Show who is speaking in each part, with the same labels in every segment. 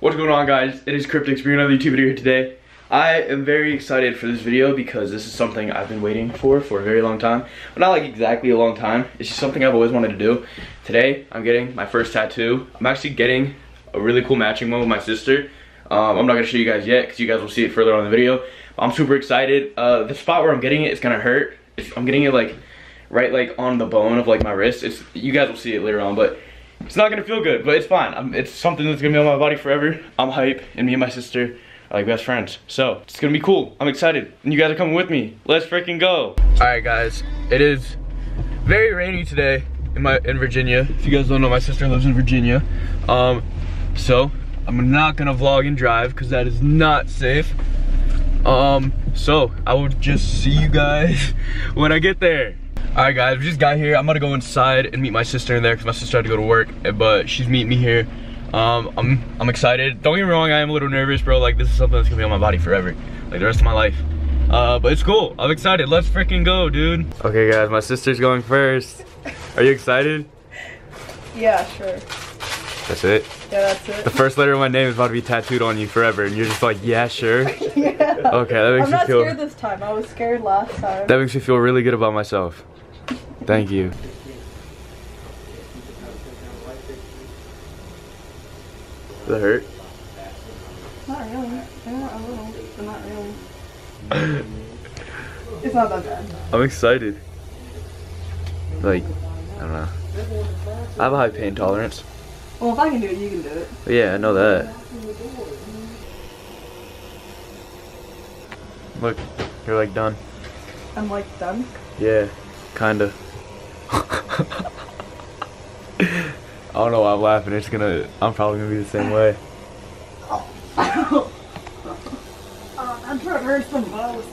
Speaker 1: What's going on guys? It is Kryptix bringing another YouTube video here today. I am very excited for this video because this is something I've been waiting for for a very long time. But not like exactly a long time. It's just something I've always wanted to do. Today, I'm getting my first tattoo. I'm actually getting a really cool matching one with my sister. Um, I'm not gonna show you guys yet because you guys will see it further on in the video. I'm super excited. Uh, the spot where I'm getting it is gonna hurt. It's, I'm getting it like right like on the bone of like my wrist. It's You guys will see it later on, but it's not gonna feel good, but it's fine. I'm, it's something that's gonna be on my body forever. I'm hype, and me and my sister are like best friends. So it's gonna be cool. I'm excited, and you guys are coming with me. Let's freaking go! All right, guys. It is very rainy today in my in Virginia. If you guys don't know, my sister lives in Virginia. Um, so I'm not gonna vlog and drive because that is not safe. Um, so I will just see you guys when I get there. All right, guys, we just got here. I'm gonna go inside and meet my sister in there because my sister had to go to work, but she's meeting me here. Um, I'm I'm excited. Don't get me wrong, I am a little nervous, bro. Like this is something that's gonna be on my body forever, like the rest of my life. Uh, but it's cool. I'm excited. Let's freaking go, dude. Okay, guys, my sister's going first. Are you excited?
Speaker 2: Yeah, sure.
Speaker 1: That's it.
Speaker 2: Yeah, that's it.
Speaker 1: The first letter of my name is about to be tattooed on you forever, and you're just like, yeah, sure.
Speaker 2: yeah.
Speaker 1: Okay, that makes
Speaker 2: I'm
Speaker 1: me feel- I'm not
Speaker 2: scared this time. I was scared last time.
Speaker 1: That makes me feel really good about myself. Thank you. Does that hurt?
Speaker 2: Not really. Yeah, a little, but not really. It's not that bad.
Speaker 1: I'm excited. Like, I don't know. I have a high pain tolerance.
Speaker 2: Well, if I can do it, you can do it.
Speaker 1: But yeah, I know that. Look, you're like done.
Speaker 2: I'm like done.
Speaker 1: Yeah, kinda. I don't know why I'm laughing. It's gonna. I'm probably gonna be the same way.
Speaker 2: oh, that's what hurts the most.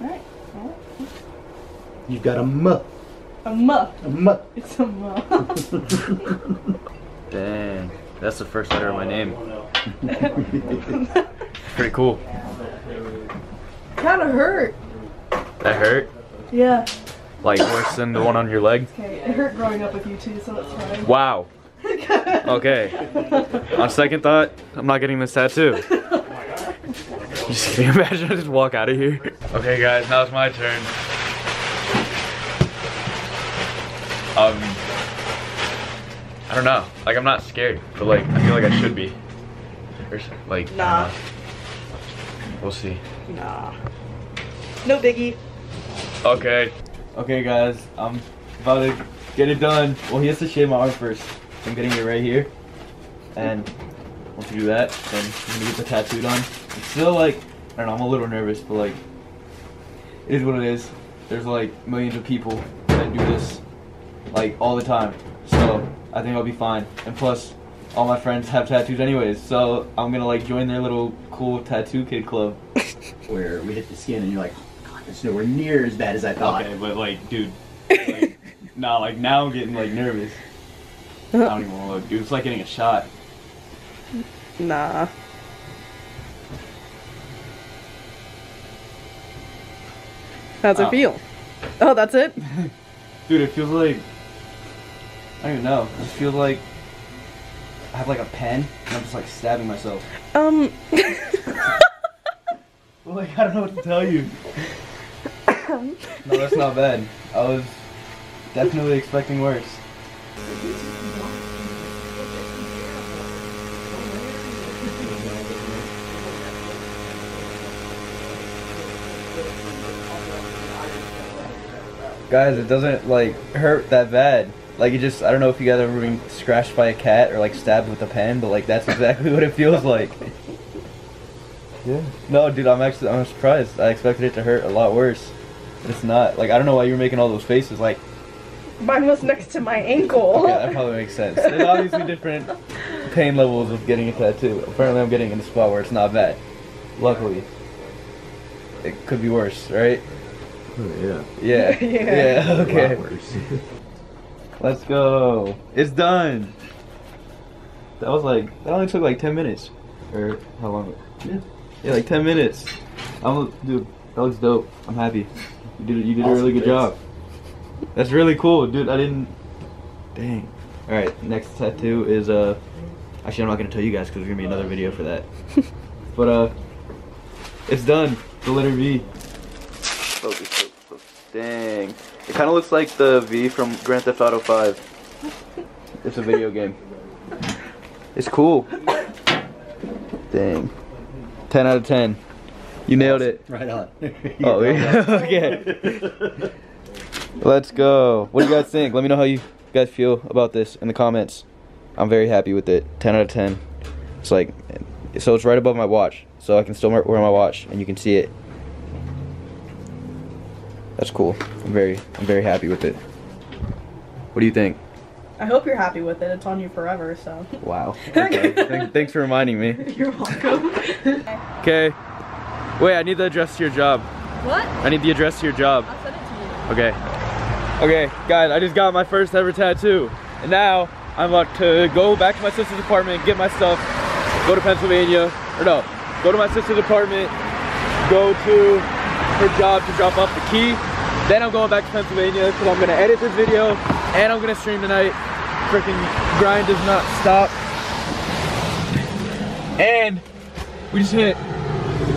Speaker 2: Alright. Alright.
Speaker 3: You've got a M.
Speaker 2: A muh.
Speaker 3: A M.
Speaker 2: It's a muh.
Speaker 1: Dang, that's the first letter of my name. Pretty cool.
Speaker 2: Kinda hurt.
Speaker 1: That hurt?
Speaker 2: Yeah.
Speaker 1: Like worse than the one on your leg?
Speaker 2: Okay, it hurt growing up with you too, so that's fine.
Speaker 1: Wow. Okay. On second thought, I'm not getting this tattoo. Just can you imagine I just walk out of here? Okay guys, now it's my turn. Um I don't know. Like I'm not scared, but like I feel like I should be. Or like
Speaker 2: Nah.
Speaker 1: We'll see.
Speaker 2: Nah. No biggie.
Speaker 1: Okay. Okay guys, I'm about to get it done. Well he has to shave my arm first. I'm getting it right here. And once you do that, then I'm gonna get the tattoo done. It's still like I don't know, I'm a little nervous, but like it is what it is. There's like millions of people that do this like all the time. So I think I'll be fine. And plus all my friends have tattoos anyways, so I'm gonna like join their little cool tattoo kid club.
Speaker 3: Where we hit the skin and you're like, God, it's nowhere near as bad as I thought.
Speaker 1: Okay, but like, dude, like, nah, like now I'm getting like nervous. I don't even want to look, dude. It's like getting a shot.
Speaker 2: Nah. How's
Speaker 1: Oh.
Speaker 2: it feel? Oh, that's it?
Speaker 1: Dude, it feels like I don't even know. It just feels like I have like a pen and I'm just like stabbing myself.
Speaker 2: Um.
Speaker 1: Well, like I don't know what to tell you. No, that's not bad. I was definitely expecting worse. Guys, it doesn't like hurt that bad. Like it just I don't know if you guys have ever been scratched by a cat or like stabbed with a pen, but like that's exactly what it feels like. Yeah. No, dude, I'm actually I'm surprised. I expected it to hurt a lot worse. But it's not. Like I don't know why you were making all those faces. Like
Speaker 2: Mine was next to my ankle.
Speaker 1: okay, that probably makes sense. There's obviously different pain levels of getting a tattoo. Apparently, I'm getting in a spot where it's not bad. Luckily, it could be worse, right?
Speaker 3: Oh, yeah.
Speaker 1: Yeah.
Speaker 2: Yeah.
Speaker 1: Yeah. Okay.
Speaker 3: A lot worse.
Speaker 1: Let's go. It's done. That was like that only took like ten minutes, or how long?
Speaker 3: Yeah.
Speaker 1: Yeah, like ten minutes. I'm gonna do That looks dope. I'm happy. You did you did a really good job. That's really cool, dude. I didn't. Dang. All right, next tattoo is uh. Actually, I'm not gonna tell you guys because there's gonna be another video for that. but uh, it's done. The letter V. Focus, focus, focus. Dang. It kind of looks like the V from Grand Theft Auto 5. It's a video game. It's cool. Dang. 10 out of 10. You nailed it.
Speaker 3: Right on.
Speaker 1: Oh, yeah. okay. Let's go. What do you guys think? Let me know how you guys feel about this in the comments. I'm very happy with it. 10 out of 10. It's like, so it's right above my watch. So I can still wear my watch and you can see it. That's cool. I'm very, I'm very happy with it. What do you think?
Speaker 2: I hope you're happy with it. It's on you forever, so.
Speaker 1: Wow. Okay. Thanks for reminding me.
Speaker 2: You're welcome.
Speaker 1: Okay. Wait, I need the address to your job.
Speaker 2: what?
Speaker 1: I need the address to your job.
Speaker 2: I'll send it to you.
Speaker 1: Okay. Okay, guys, I just got my first ever tattoo. And now I'm about to go back to my sister's apartment, get my stuff, go to Pennsylvania. Or no, go to my sister's apartment, go to her job to drop off the key. Then I'm going back to Pennsylvania because I'm gonna edit this video and I'm gonna stream tonight. Freaking grind does not stop. And we just hit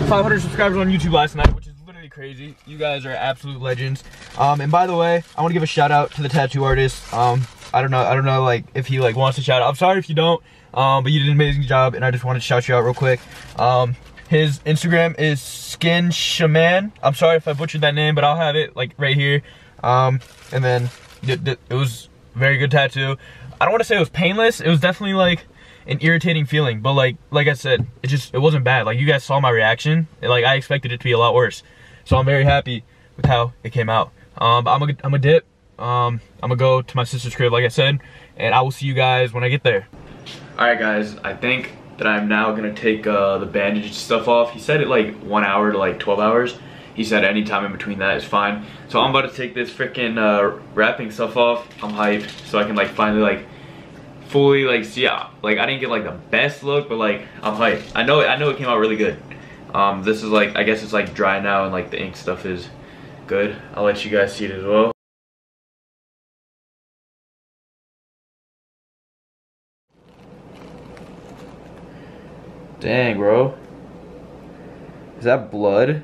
Speaker 1: 500 subscribers on YouTube last night, which is literally crazy. You guys are absolute legends. Um, and by the way, I want to give a shout out to the tattoo artist. Um, I don't know, I don't know, like if he like wants to shout out. I'm sorry if you don't, um, but you did an amazing job, and I just wanted to shout you out real quick. Um, his Instagram is Skin Shaman. I'm sorry if I butchered that name, but I'll have it like right here. Um, and then it, it, it was very good tattoo. I don't want to say it was painless. It was definitely like an irritating feeling, but like like I said, it just it wasn't bad. Like you guys saw my reaction. It, like I expected it to be a lot worse. So I'm very happy with how it came out. Um, but I'm a I'm a dip. Um, I'm gonna go to my sister's crib, like I said, and I will see you guys when I get there. All right, guys. I think that I'm now gonna take uh, the bandage stuff off. He said it like one hour to like 12 hours. He said any time in between that is fine. So I'm about to take this freaking uh, wrapping stuff off. I'm hyped so I can like finally like fully like see yeah, like I didn't get like the best look, but like I'm hyped. I know I know it came out really good. Um, this is like I guess it's like dry now and like the ink stuff is good. I'll let you guys see it as well. Dang, bro. Is that blood?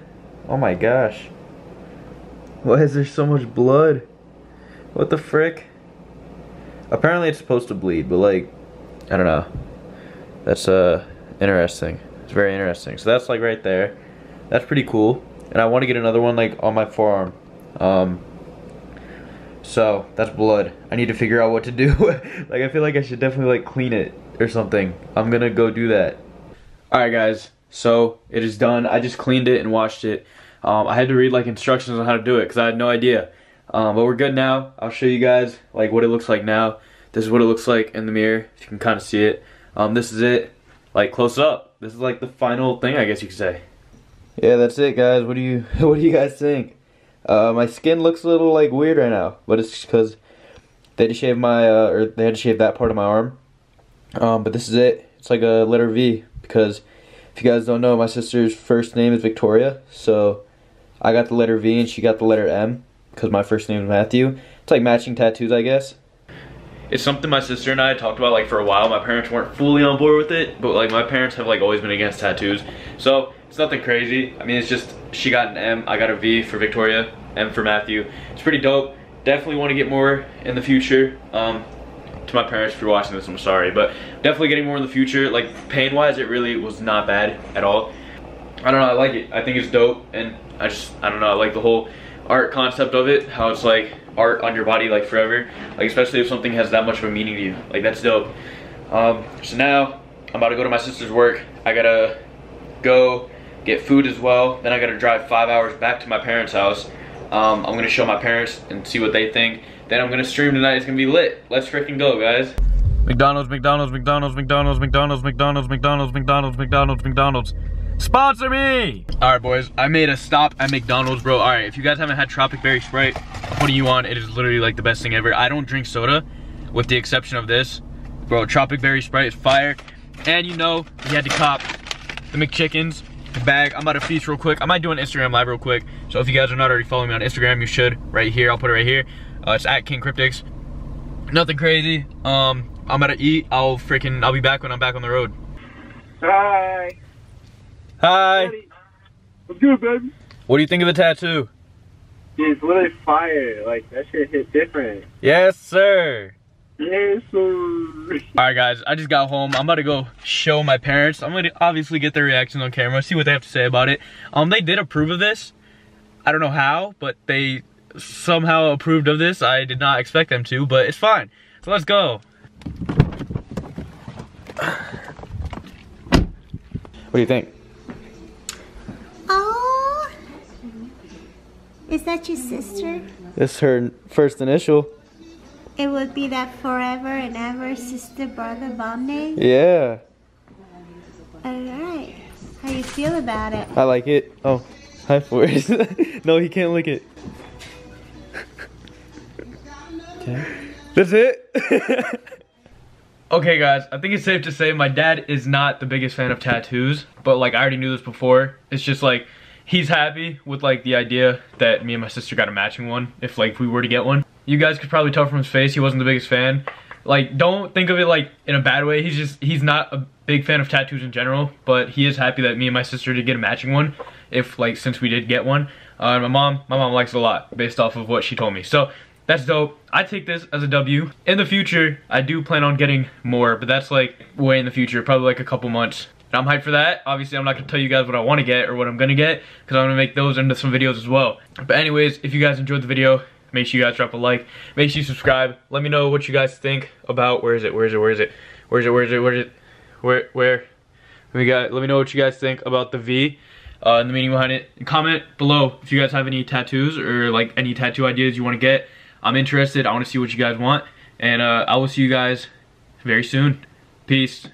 Speaker 1: Oh my gosh. Why is there so much blood? What the frick? Apparently it's supposed to bleed, but like, I don't know. That's uh interesting. It's very interesting. So that's like right there. That's pretty cool. And I want to get another one like on my forearm. Um so that's blood. I need to figure out what to do. like I feel like I should definitely like clean it or something. I'm gonna go do that. Alright guys, so it is done. I just cleaned it and washed it. Um, I had to read like instructions on how to do it because I had no idea. Um, but we're good now. I'll show you guys like what it looks like now. This is what it looks like in the mirror, if you can kind of see it. Um, this is it, like close up. This is like the final thing, I guess you could say. Yeah, that's it, guys. What do you What do you guys think? Uh, my skin looks a little like weird right now, but it's because they had to shave my uh, or they had to shave that part of my arm. Um, but this is it. It's like a letter V because if you guys don't know, my sister's first name is Victoria, so I got the letter V and she got the letter M because my first name is Matthew. It's like matching tattoos, I guess. It's something my sister and I talked about like for a while. My parents weren't fully on board with it, but like my parents have like always been against tattoos. So it's nothing crazy. I mean, it's just she got an M, I got a V for Victoria, M for Matthew. It's pretty dope. Definitely want to get more in the future. Um, to my parents, if you're watching this, I'm sorry, but definitely getting more in the future. Like pain wise, it really was not bad at all. I don't know, I like it. I think it's dope, and I just, I don't know, I like the whole art concept of it, how it's like art on your body like forever, like especially if something has that much of a meaning to you, like that's dope. Um, so now, I'm about to go to my sister's work. I gotta go get food as well, then I gotta drive five hours back to my parents' house. Um, I'm gonna show my parents and see what they think. Then I'm gonna stream tonight, it's gonna be lit. Let's freaking go, guys. McDonald's, McDonald's, McDonald's, McDonald's, McDonald's, McDonald's, McDonald's, McDonald's, McDonald's, McDonald's. Sponsor me! Alright boys, I made a stop at McDonald's, bro. Alright, if you guys haven't had Tropic Berry Sprite, I'm putting you on. It is literally like the best thing ever. I don't drink soda, with the exception of this. Bro, Tropic Berry Sprite is fire. And you know, you had to cop the McChickens. bag. I'm about to feast real quick. I might do an Instagram live real quick. So if you guys are not already following me on Instagram, you should right here. I'll put it right here. Uh, it's at King Kryptix. Nothing crazy. Um, I'm about to eat. I'll freaking, I'll be back when I'm back on the road.
Speaker 4: Hi.
Speaker 1: Hi.
Speaker 4: What's good, baby?
Speaker 1: What do you think of the tattoo?
Speaker 4: Dude, it's literally fire. Like, that shit hit different.
Speaker 1: Yes, sir.
Speaker 4: Yes, sir.
Speaker 1: All right, guys, I just got home. I'm about to go show my parents. I'm gonna obviously get their reactions on camera, see what they have to say about it. Um, they did approve of this. I don't know how, but they somehow approved of this. I did not expect them to, but it's fine. So let's go. What do you think?
Speaker 5: Oh, is that your sister?
Speaker 1: It's her first initial.
Speaker 5: It would be that forever and ever sister brother bonding.
Speaker 1: Yeah,
Speaker 5: All right. How you feel about it?
Speaker 1: I like it. Oh, hi Forrest. no, he can't lick it. Okay. That's it. okay, guys, I think it's safe to say my dad is not the biggest fan of tattoos, but like I already knew this before. It's just like he's happy with like the idea that me and my sister got a matching one if like we were to get one. You guys could probably tell from his face he wasn't the biggest fan. Like don't think of it like in a bad way. He's just he's not a big fan of tattoos in general, but he is happy that me and my sister did get a matching one if like since we did get one. Uh, my mom, my mom likes it a lot based off of what she told me. So that's dope. I take this as a W. In the future, I do plan on getting more, but that's like way in the future, probably like a couple months. And I'm hyped for that. Obviously, I'm not gonna tell you guys what I want to get or what I'm gonna get, because I'm gonna make those into some videos as well. But anyways, if you guys enjoyed the video, make sure you guys drop a like. Make sure you subscribe. Let me know what you guys think about, where is it, where is it, where is it, where is it, where is it, where is it, where, where, we got, let me know what you guys think about the V. Uh, and the meaning behind it. Comment below if you guys have any tattoos or like any tattoo ideas you want to get. I'm interested. I want to see what you guys want. And uh, I will see you guys very soon. Peace.